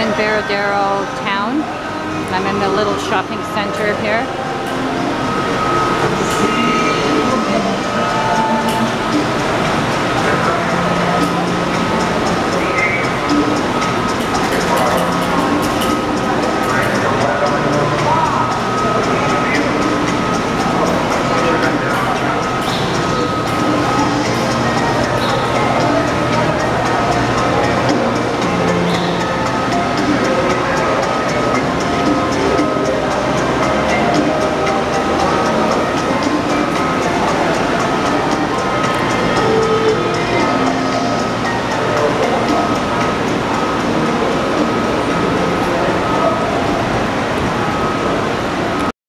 in Veradero town. I'm in the little shopping center here.